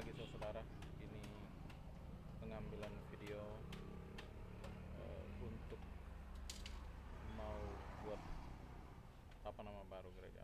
pagi saudara. Ini pengambilan video uh, untuk mau buat apa nama baru gereja?